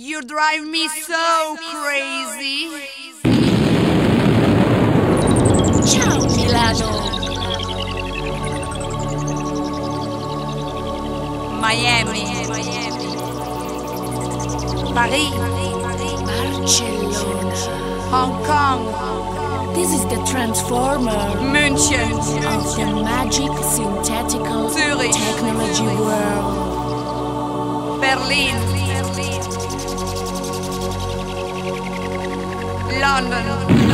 You drive me so crazy. Ciao Milano! Miami. Paris. Barcellona. Hong Kong. This is the transformer München. of the magic synthetical Zurich. technology world. Berlin. London.